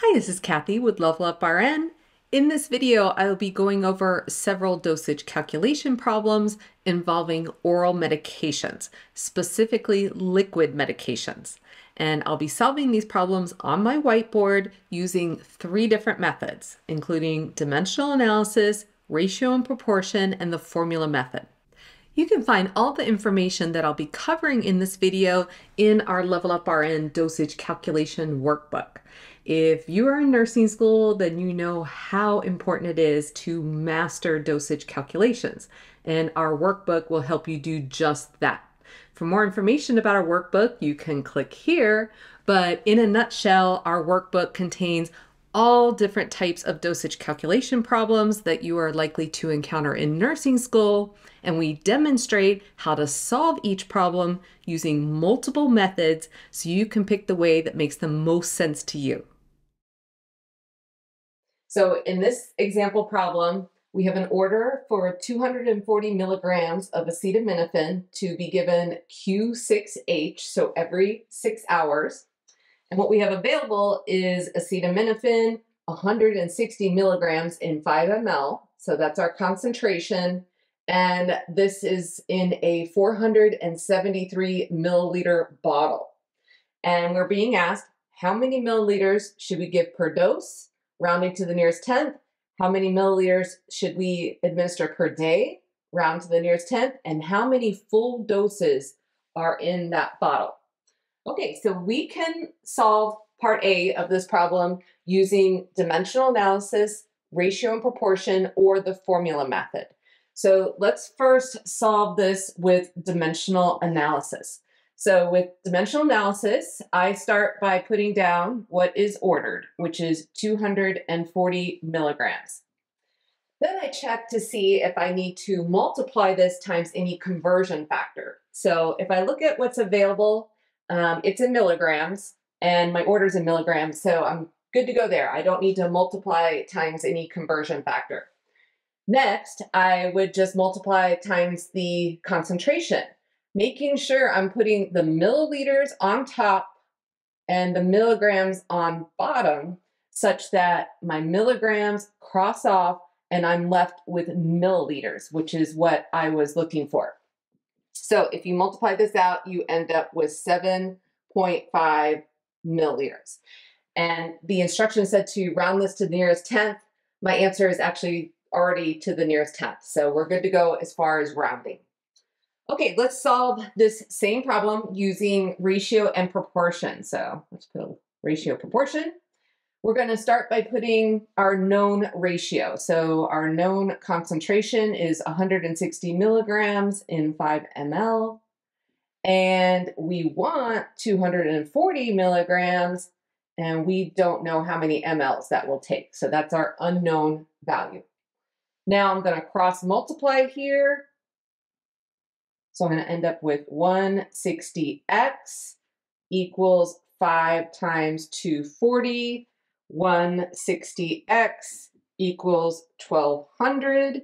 Hi, this is Cathy with Level Up RN. In this video, I will be going over several dosage calculation problems involving oral medications, specifically liquid medications. And I'll be solving these problems on my whiteboard using three different methods, including dimensional analysis, ratio and proportion, and the formula method. You can find all the information that I'll be covering in this video in our Level Up RN dosage calculation workbook. If you are in nursing school, then you know how important it is to master dosage calculations, and our workbook will help you do just that. For more information about our workbook, you can click here, but in a nutshell, our workbook contains all different types of dosage calculation problems that you are likely to encounter in nursing school, and we demonstrate how to solve each problem using multiple methods so you can pick the way that makes the most sense to you. So in this example problem, we have an order for 240 milligrams of acetaminophen to be given Q6H, so every six hours. And what we have available is acetaminophen, 160 milligrams in 5 ml. So that's our concentration. And this is in a 473 milliliter bottle. And we're being asked, how many milliliters should we give per dose? Rounding to the nearest tenth, how many milliliters should we administer per day, round to the nearest tenth, and how many full doses are in that bottle. Okay, so we can solve part A of this problem using dimensional analysis, ratio and proportion, or the formula method. So let's first solve this with dimensional analysis. So with dimensional analysis, I start by putting down what is ordered, which is 240 milligrams. Then I check to see if I need to multiply this times any conversion factor. So if I look at what's available, um, it's in milligrams and my order's in milligrams, so I'm good to go there. I don't need to multiply times any conversion factor. Next, I would just multiply times the concentration making sure I'm putting the milliliters on top and the milligrams on bottom such that my milligrams cross off and I'm left with milliliters, which is what I was looking for. So if you multiply this out, you end up with 7.5 milliliters. And the instruction said to round this to the nearest tenth. My answer is actually already to the nearest tenth. So we're good to go as far as rounding. Okay, let's solve this same problem using ratio and proportion. So let's put ratio proportion. We're going to start by putting our known ratio. So our known concentration is 160 milligrams in 5 ml. And we want 240 milligrams, and we don't know how many mLs that will take. So that's our unknown value. Now I'm going to cross multiply here so I'm going to end up with 160x equals 5 times 240. 160x equals 1200.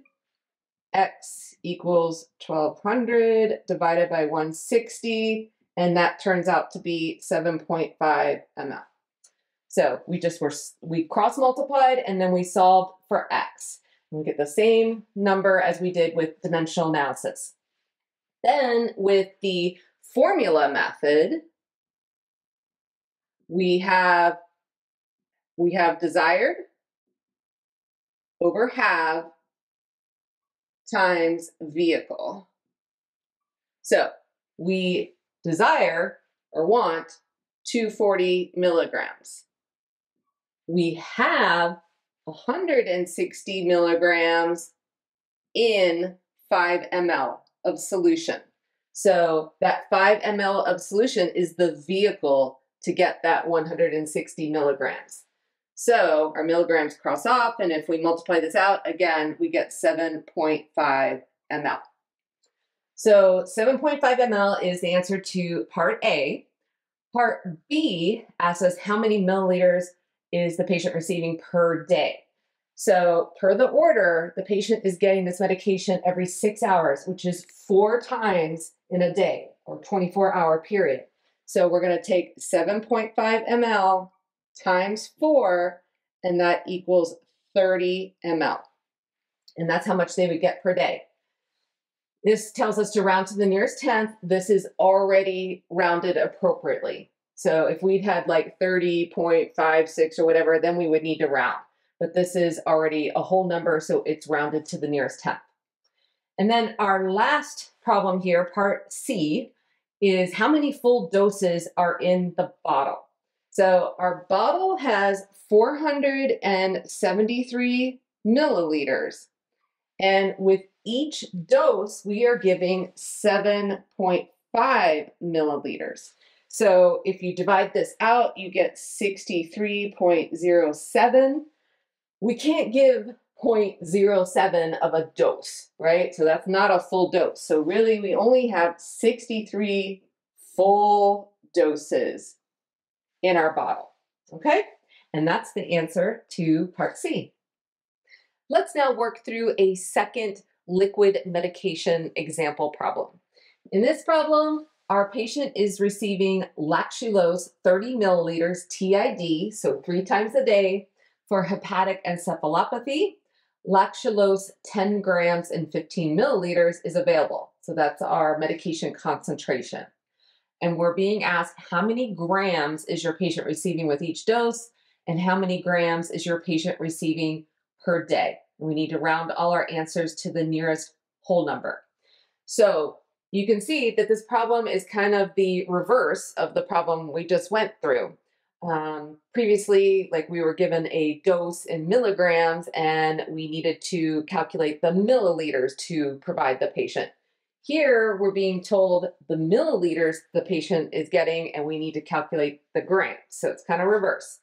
x equals 1200 divided by 160. And that turns out to be 7.5 ml. So we just were, we cross multiplied and then we solved for x. We get the same number as we did with dimensional analysis. Then with the formula method, we have we have desired over have times vehicle. So we desire or want 240 milligrams. We have 160 milligrams in 5 ml of solution. So that 5 ml of solution is the vehicle to get that 160 milligrams. So our milligrams cross off, and if we multiply this out, again, we get 7.5 ml. So 7.5 ml is the answer to part A. Part B asks us how many milliliters is the patient receiving per day. So, per the order, the patient is getting this medication every six hours, which is four times in a day or 24 hour period. So, we're going to take 7.5 ml times 4, and that equals 30 ml. And that's how much they would get per day. This tells us to round to the nearest tenth. This is already rounded appropriately. So if we'd had like 30.56 or whatever, then we would need to round. But this is already a whole number, so it's rounded to the nearest tenth. And then our last problem here, part C, is how many full doses are in the bottle. So our bottle has 473 milliliters. And with each dose, we are giving 7.5 milliliters. So if you divide this out, you get 63.07. We can't give 0.07 of a dose, right? So that's not a full dose. So really, we only have 63 full doses in our bottle, okay? And that's the answer to part C. Let's now work through a second liquid medication example problem. In this problem, our patient is receiving lactulose 30 milliliters TID, so three times a day, for hepatic encephalopathy. Lactulose 10 grams and 15 milliliters is available. So that's our medication concentration. And we're being asked how many grams is your patient receiving with each dose and how many grams is your patient receiving per day. We need to round all our answers to the nearest whole number. So you can see that this problem is kind of the reverse of the problem we just went through. Um, previously, like we were given a dose in milligrams and we needed to calculate the milliliters to provide the patient. Here, we're being told the milliliters the patient is getting and we need to calculate the grams. So it's kind of reverse.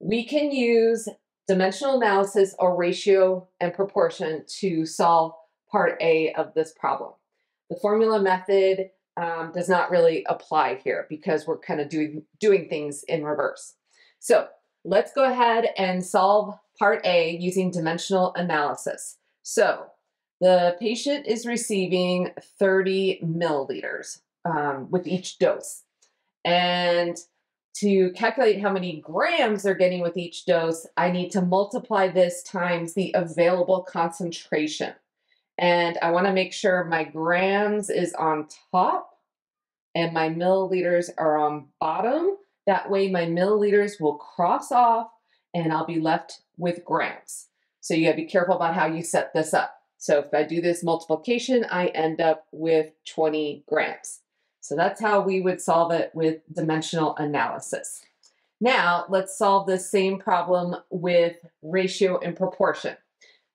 We can use dimensional analysis or ratio and proportion to solve part A of this problem. The formula method um, does not really apply here because we're kind of doing, doing things in reverse. So let's go ahead and solve part A using dimensional analysis. So the patient is receiving 30 milliliters um, with each dose. And to calculate how many grams they're getting with each dose, I need to multiply this times the available concentration. And I want to make sure my grams is on top and my milliliters are on bottom. That way my milliliters will cross off and I'll be left with grams. So you gotta be careful about how you set this up. So if I do this multiplication, I end up with 20 grams. So that's how we would solve it with dimensional analysis. Now let's solve the same problem with ratio and proportion.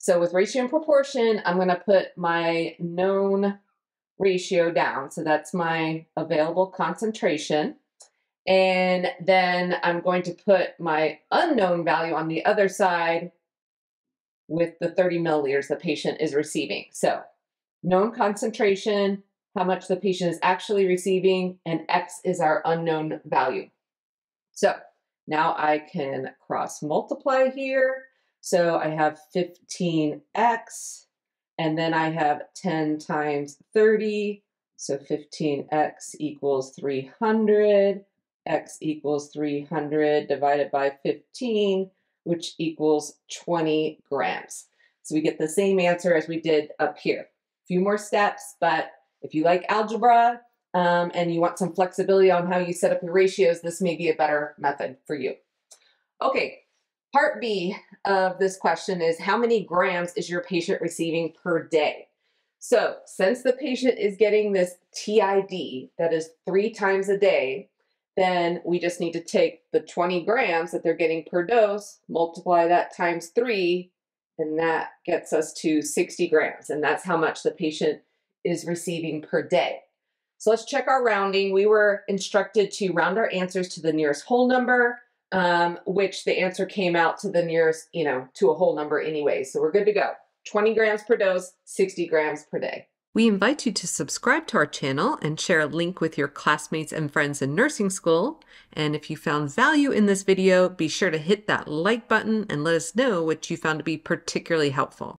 So with ratio and proportion, I'm gonna put my known ratio down. So that's my available concentration. And then I'm going to put my unknown value on the other side with the 30 milliliters the patient is receiving. So known concentration how much the patient is actually receiving, and X is our unknown value. So now I can cross multiply here. So I have 15X, and then I have 10 times 30. So 15X equals 300. X equals 300 divided by 15, which equals 20 grams. So we get the same answer as we did up here. A few more steps, but if you like algebra um, and you want some flexibility on how you set up your ratios, this may be a better method for you. Okay, part B of this question is how many grams is your patient receiving per day? So since the patient is getting this TID, that is three times a day, then we just need to take the 20 grams that they're getting per dose, multiply that times three, and that gets us to 60 grams. And that's how much the patient is receiving per day. So let's check our rounding. We were instructed to round our answers to the nearest whole number, um, which the answer came out to the nearest, you know, to a whole number anyway. So we're good to go. 20 grams per dose, 60 grams per day. We invite you to subscribe to our channel and share a link with your classmates and friends in nursing school. And if you found value in this video, be sure to hit that like button and let us know what you found to be particularly helpful.